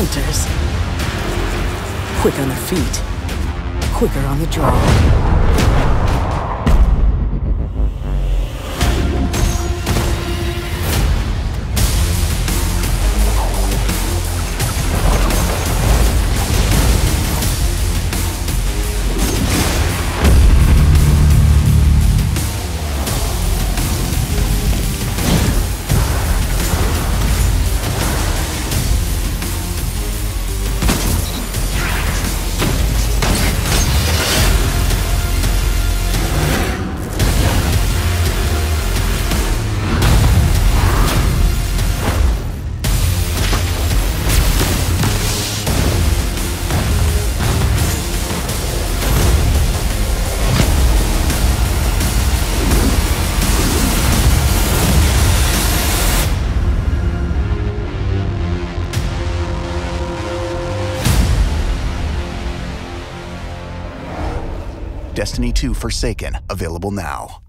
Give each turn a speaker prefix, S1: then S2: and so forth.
S1: hunters. Quick on their feet, quicker on the draw.
S2: Destiny 2 Forsaken, available now.